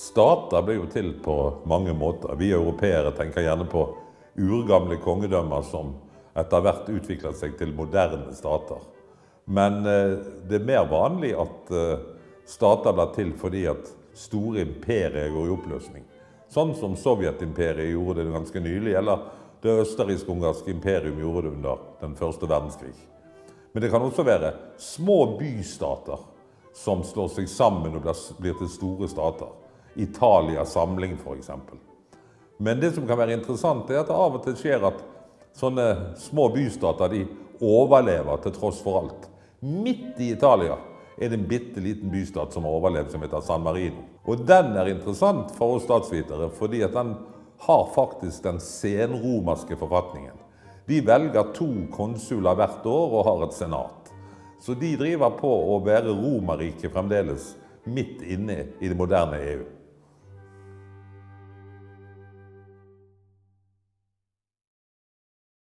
Stater ble jo til på mange måter. Vi europeere tenker gjerne på urgamle kongedømmer som etter hvert utviklet seg til moderne stater. Men eh, det er mer vanlig at eh, stater ble til fordi at store imperier går i oppløsning. Sånn som Sovjetimperiet gjorde det ganske nylig, eller det østerriksk-ungarske imperium gjorde det under den første verdenskrig. Men det kan også være små bystater som slår seg sammen og blir til store stater. Italias samling, f.eks. Men det som kan være interessant, er at det av og til skjer at sånne små bystater de overlever til tross for alt. Midt i Italia er det en bitte liten bystat som har overlevd, som heter San Marino. Og den er interessant for oss statsvitere, fordi at den har faktisk den senromerske forfatningen. De velger to konsuler hvert år og har et senat. Så de driver på å være Romerriket fremdeles midt inne i det moderne EU.